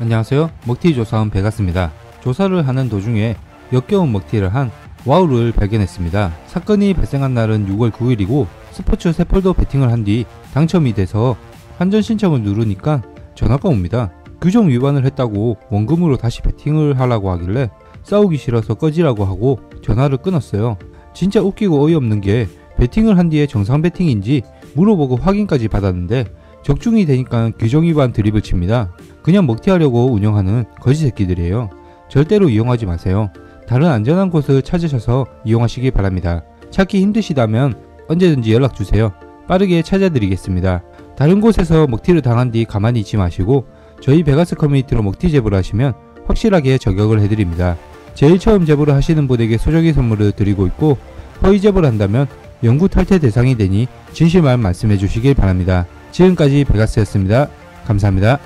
안녕하세요. 먹튀 조사원 베가스입니다. 조사를 하는 도중에 역겨운 먹튀를 한 와우를 발견했습니다. 사건이 발생한 날은 6월 9일이고 스포츠 세폴더 베팅을 한 뒤 당첨이 돼서 환전 신청을 누르니까 전화가 옵니다. 규정 위반을 했다고 원금으로 다시 베팅을 하라고 하길래 싸우기 싫어서 꺼지라고 하고 전화를 끊었어요. 진짜 웃기고 어이없는 게 베팅을 한 뒤에 정상 베팅인지 물어보고 확인까지 받았는데 적중이 되니까 규정 위반 드립을 칩니다. 그냥 먹튀하려고 운영하는 거지 새끼들이에요. 절대로 이용하지 마세요. 다른 안전한 곳을 찾으셔서 이용하시기 바랍니다. 찾기 힘드시다면 언제든지 연락 주세요. 빠르게 찾아드리겠습니다. 다른 곳에서 먹튀를 당한 뒤 가만히 있지 마시고 저희 베가스 커뮤니티로 먹튀 제보를 하시면 확실하게 저격을 해드립니다. 제일 처음 제보를 하시는 분에게 소정의 선물을 드리고 있고 허위 제보를 한다면 영구 탈퇴 대상이 되니 진실만 말씀해 주시길 바랍니다. 지금까지 베가스였습니다. 감사합니다.